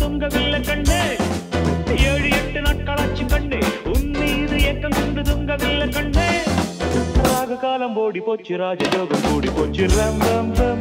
தூங்கவில்லை கண்ணே. ஏழு எட்டு நாட்களாச்சு கண்ணே. உன் மீது ஏக்கம் கொண்டு தூங்கவில்லை கண்ணே. ராக காலம் ஓடி போச்சு ராஜயோகம் கூடி போச்சு. ரம் ரம் ரம்.